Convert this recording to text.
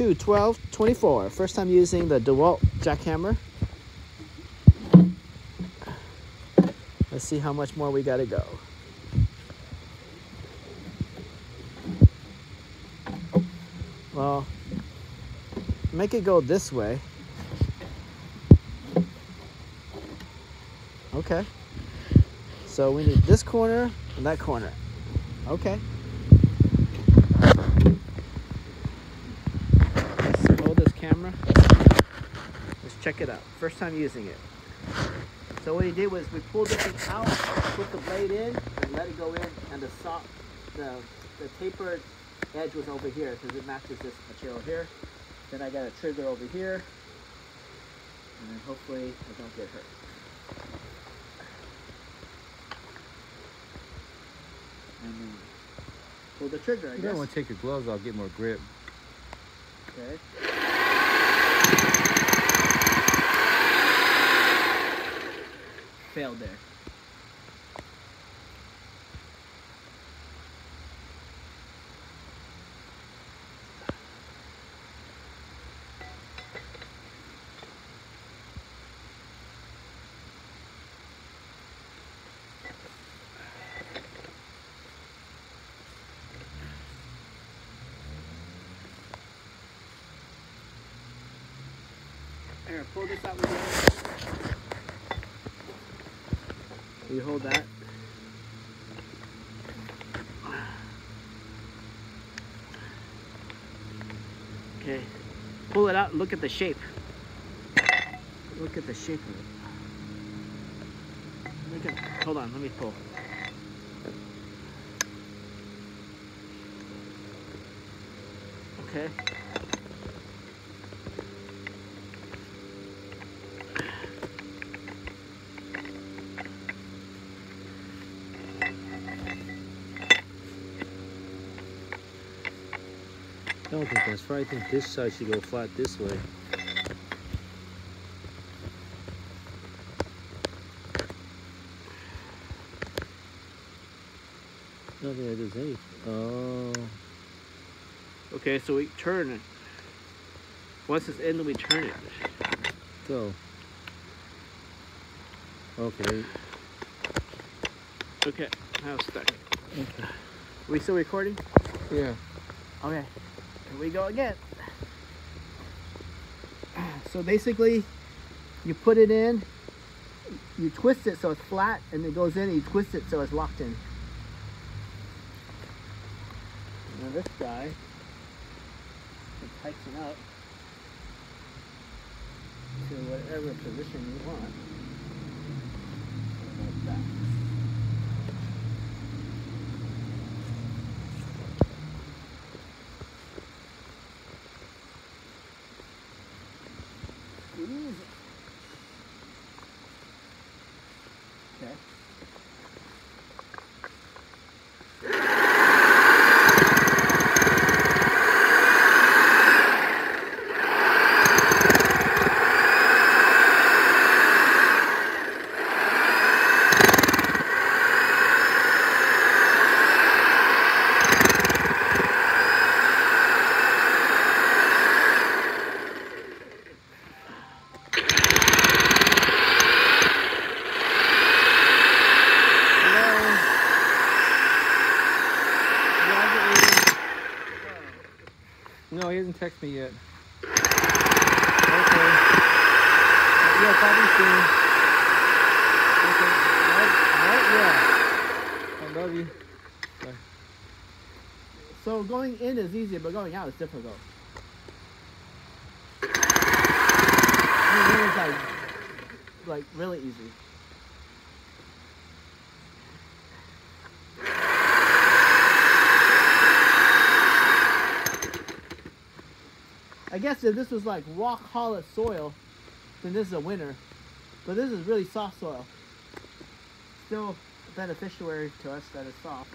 2, 12, 24. First time using the DeWalt jackhammer. Let's see how much more we gotta go. Well, make it go this way. Okay. So we need this corner and that corner. Okay. Let's hold this camera. Let's check it out. First time using it. So what he did was we pulled this thing out, put the blade in, and let it go in, and the soft, the the tapered edge was over here because it matches this material here. Then I got a trigger over here, and then hopefully I don't get hurt. And then pull the trigger, I You guess. don't want to take your gloves off, get more grip. Okay. Failed there. Here, pull this out with you. You hold that. Okay. Pull it out and look at the shape. Look at the shape of it. Look at, hold on, let me pull. Okay. I don't think that's right. I think this side should go flat this way. I don't think that does any. Oh. Okay, so we turn it. Once it's in, we turn it. So. Okay. Okay, now it's stuck. Okay. we still recording? Yeah. Okay, here we go again. So basically, you put it in, you twist it so it's flat, and it goes in, and you twist it so it's locked in. Now this guy, you tighten up to whatever position you want. Squeeze it. Okay. Hello. Roger, No, he hasn't texted me yet. Okay. Uh, yeah, probably soon. Okay. Right, right, yeah. I love you. So going in is easy, but going out is difficult. Going in is like, like really easy. I guess if this was like rock solid soil, then this is a winner. But this is really soft soil. Still beneficiary to us that it's soft.